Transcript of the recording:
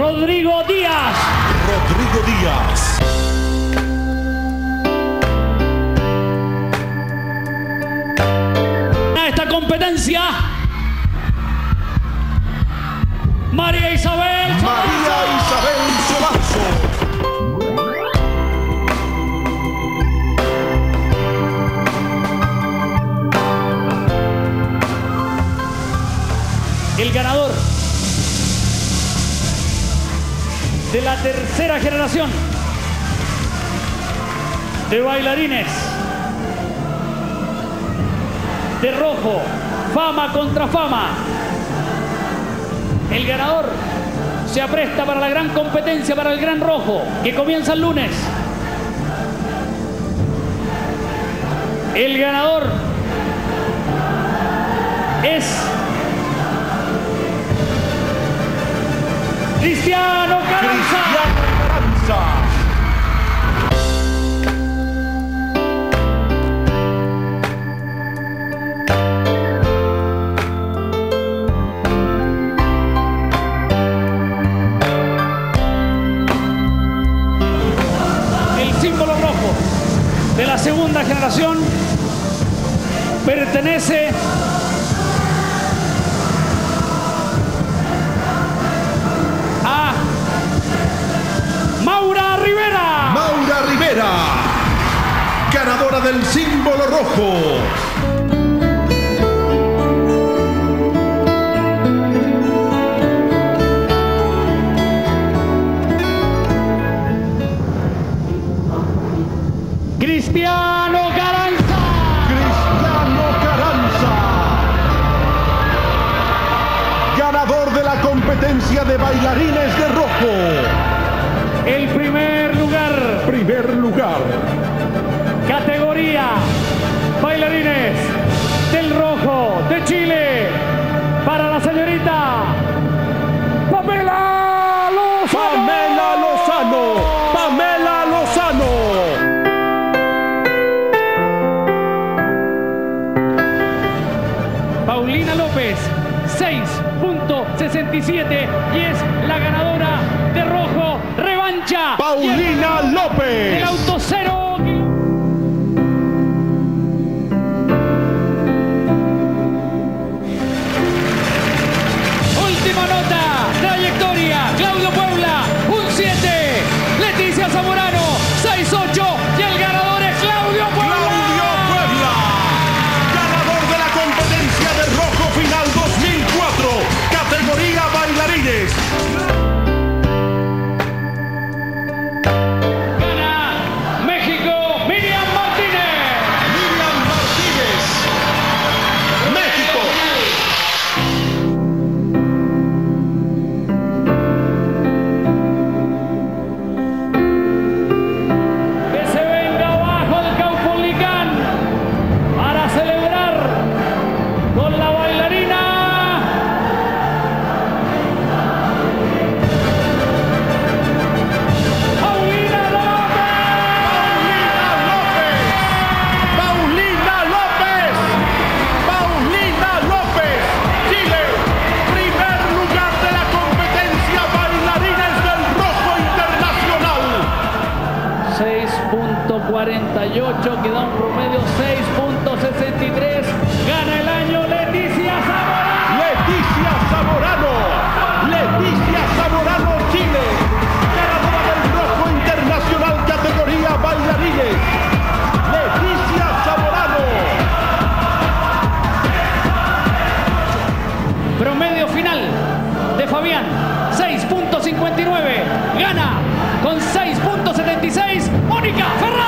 Rodrigo Díaz. Rodrigo Díaz. A esta competencia. María Isabel. María Isabel Sobazo. El ganador de la tercera generación de bailarines de rojo, fama contra fama. El ganador se apresta para la gran competencia, para el gran rojo, que comienza el lunes. El ganador es Cristiano Carranza. Cristiano Carranza. El símbolo rojo de la segunda generación pertenece Del símbolo rojo. Cristiano Carranza. Cristiano Carranza. Ganador de la competencia de bailarines de rojo. El primer lugar, Primer lugar. categoría bailarines del rojo de Chile para la señorita Pamela Lozano. Pamela Lozano. Pamela Lozano. Paulina López, 6.67 y es la ganadora de rojo revancha. Paulina 148, que da un promedio 6.63. Gana el año Leticia Zamorano. Leticia Zamorano. Leticia Zamorano, Chile. Ganadora del Rojo Internacional categoría bailarines. Leticia Zamorano. Promedio final de Fabián. 6.59. Gana con 6.76. Mónica Ferrer.